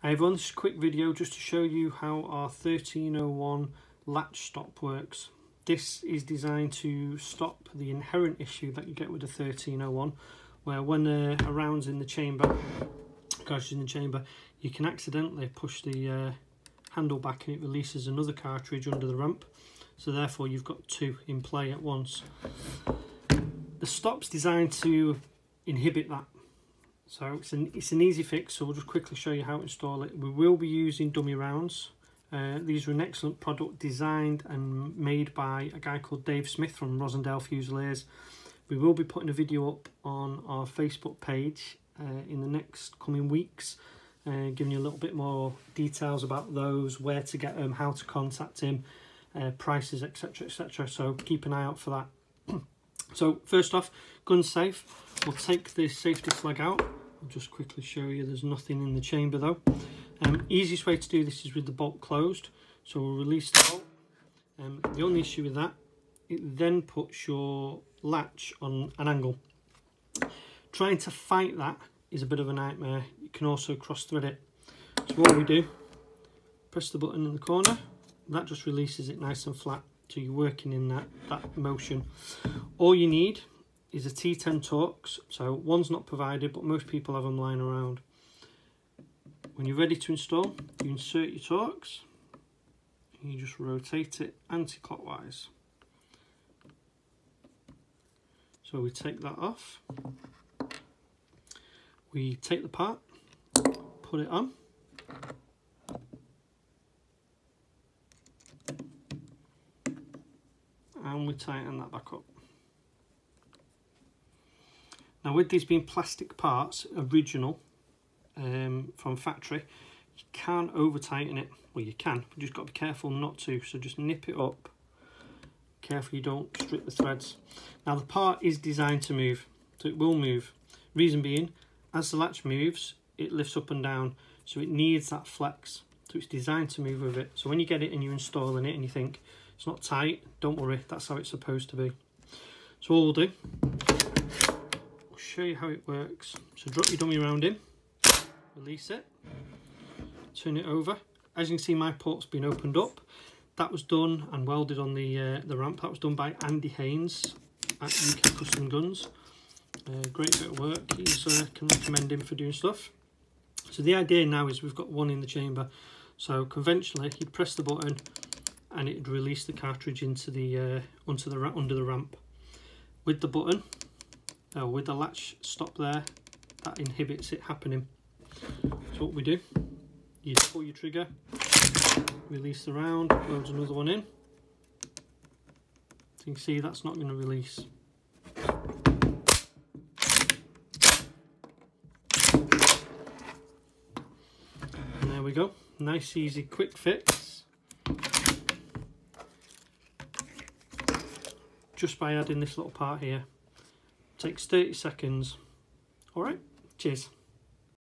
I've run this quick video just to show you how our 1301 latch stop works. This is designed to stop the inherent issue that you get with a 1301 where when a, a round's in the chamber, cartridge in the chamber, you can accidentally push the uh, handle back and it releases another cartridge under the ramp so therefore you've got two in play at once. The stop's designed to inhibit that so it's an, it's an easy fix, so we'll just quickly show you how to install it. We will be using dummy rounds. Uh, these are an excellent product designed and made by a guy called Dave Smith from Rosendale Fusiliers. We will be putting a video up on our Facebook page uh, in the next coming weeks, uh, giving you a little bit more details about those, where to get them, how to contact him, uh, prices, etc, etc. So keep an eye out for that. so first off, gun safe. We'll take the safety flag out I'll just quickly show you there's nothing in the chamber though. Um, easiest way to do this is with the bolt closed. So we'll release the bolt. Um, the only issue with that, it then puts your latch on an angle. Trying to fight that is a bit of a nightmare. You can also cross thread it. So what we do, press the button in the corner, that just releases it nice and flat. So you're working in that, that motion. All you need is a T10 Torx. So one's not provided, but most people have them lying around. When you're ready to install, you insert your Torx. And you just rotate it anti-clockwise. So we take that off. We take the part, put it on. And we tighten that back up. Now with these being plastic parts, original, um, from factory, you can't over tighten it. Well you can, but just got to be careful not to. So just nip it up. Careful you don't strip the threads. Now the part is designed to move, so it will move. Reason being, as the latch moves, it lifts up and down, so it needs that flex. So it's designed to move with it. So when you get it and you're installing it and you think it's not tight, don't worry, that's how it's supposed to be. So all we'll do show you how it works. So drop your dummy round in, release it, turn it over. As you can see, my port's been opened up. That was done and welded on the uh, the ramp. That was done by Andy Haynes at UK Custom Guns. Uh, great bit of work. He's uh, can recommend him for doing stuff. So the idea now is we've got one in the chamber. So conventionally, you'd press the button and it'd release the cartridge into the uh, onto the under the ramp. With the button, now with the latch stop there, that inhibits it happening. So what we do, you pull your trigger, release the round, loads another one in. So you can see that's not going to release. And there we go, nice easy quick fix. Just by adding this little part here. Takes 30 seconds. All right, cheers.